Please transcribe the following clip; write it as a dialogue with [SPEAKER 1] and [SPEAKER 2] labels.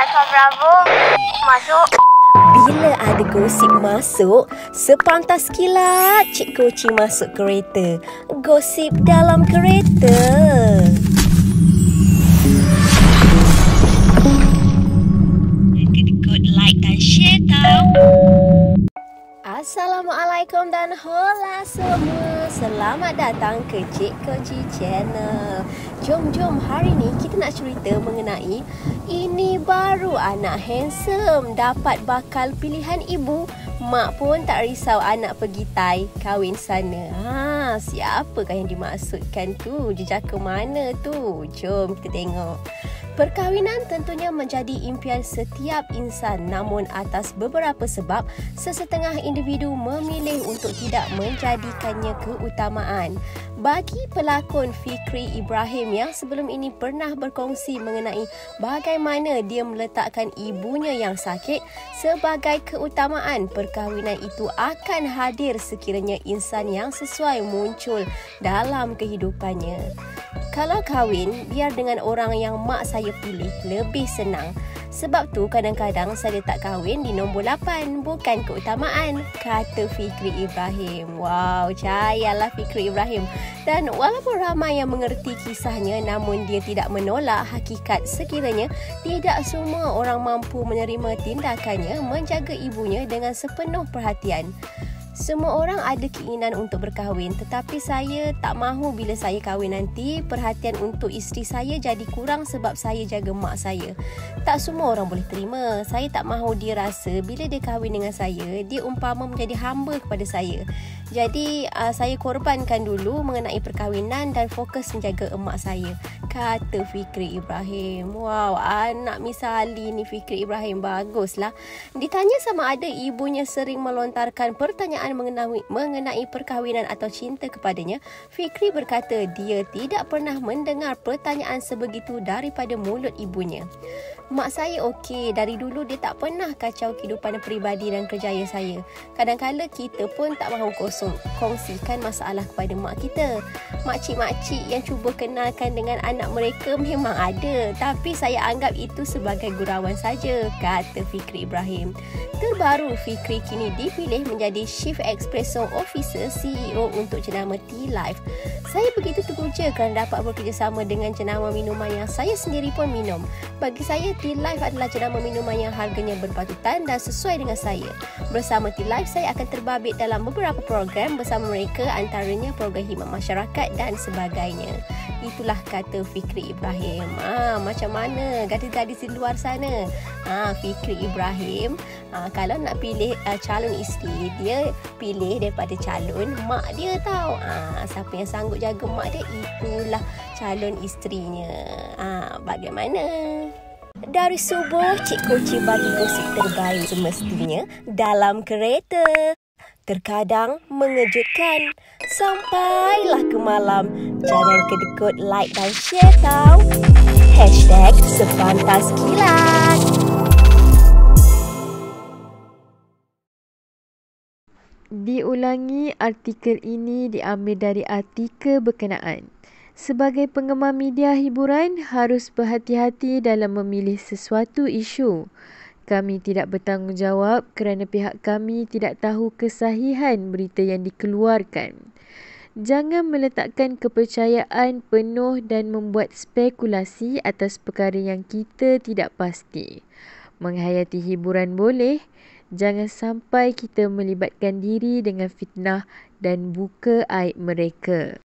[SPEAKER 1] Alfa Bravo masuk.
[SPEAKER 2] Bila ada gosip masuk, sepantas kilat Cik Koci masuk kereta. Gosip dalam kereta. Assalamualaikum dan hola semua. Selamat datang ke Cik Koci Channel. Jom-jom hari ni kita nak cerita mengenai ini baru anak handsome dapat bakal pilihan ibu. Mak pun tak risau anak pergi Thai kahwin sana. Ha, siapakah yang dimaksudkan tu? Jejaka mana tu? Jom kita tengok. Perkahwinan tentunya menjadi impian setiap insan namun atas beberapa sebab sesetengah individu memilih untuk tidak menjadikannya keutamaan. Bagi pelakon Fikri Ibrahim yang sebelum ini pernah berkongsi mengenai bagaimana dia meletakkan ibunya yang sakit sebagai keutamaan, perkahwinan itu akan hadir sekiranya insan yang sesuai muncul dalam kehidupannya. Kalau kahwin, biar dengan orang yang mak saya pilih lebih senang. Sebab tu kadang-kadang saya tak kahwin di nombor 8 bukan keutamaan kata Fikri Ibrahim. Wow, cayalah Fikri Ibrahim. Dan walaupun ramai yang mengerti kisahnya namun dia tidak menolak hakikat sekiranya tidak semua orang mampu menerima tindakannya menjaga ibunya dengan sepenuh perhatian. Semua orang ada keinginan untuk berkahwin tetapi saya tak mahu bila saya kahwin nanti perhatian untuk isteri saya jadi kurang sebab saya jaga mak saya. Tak semua orang boleh terima. Saya tak mahu dia rasa bila dia kahwin dengan saya dia umpama menjadi hamba kepada saya. Jadi uh, saya korbankan dulu mengenai perkahwinan dan fokus menjaga emak saya. Kata Fikri Ibrahim. Wow, anak misali ni Fikri Ibrahim. Baguslah. Ditanya sama ada ibunya sering melontarkan pertanyaan mengenai, mengenai perkahwinan atau cinta kepadanya. Fikri berkata dia tidak pernah mendengar pertanyaan sebegitu daripada mulut ibunya. Mak saya okey. Dari dulu dia tak pernah kacau kehidupan peribadi dan kerjaya saya. Kadang-kadang kita pun tak mahu kosong kongsikan masalah kepada mak kita. Makcik-makcik yang cuba kenalkan dengan anak mereka memang ada. Tapi saya anggap itu sebagai gurauan saja, kata Fikri Ibrahim. Terbaru, Fikri kini dipilih menjadi Chief Espresso Officer CEO untuk jenama T-Life. Saya begitu terpuja kerana dapat bekerjasama dengan jenama minuman yang saya sendiri pun minum. Bagi saya, T-Life adalah jenama minuman yang harganya berpatutan dan sesuai dengan saya. Bersama T-Life, saya akan terbabit dalam beberapa program bersama mereka antaranya program khidmat masyarakat dan sebagainya. Itulah kata Fikri Ibrahim. Ah, macam mana gadis-gadis di luar sana? Ah, Fikri Ibrahim, ah, kalau nak pilih uh, calon isteri, dia pilih daripada calon mak dia tahu. Ah, siapa yang sanggup jaga mak dia, itulah calon isterinya. Ah, bagaimana? Dari subuh, Cik Koci bagi gosip terbaik semestinya dalam kereta. Terkadang mengejutkan. Sampailah ke malam. Jangan kedekut like dan share tau. Hashtag sepantas kilat.
[SPEAKER 3] Diulangi artikel ini diambil dari artikel berkenaan. Sebagai penggemar media hiburan, harus berhati-hati dalam memilih sesuatu isu. Kami tidak bertanggungjawab kerana pihak kami tidak tahu kesahihan berita yang dikeluarkan. Jangan meletakkan kepercayaan penuh dan membuat spekulasi atas perkara yang kita tidak pasti. Menghayati hiburan boleh, jangan sampai kita melibatkan diri dengan fitnah dan buka aib mereka.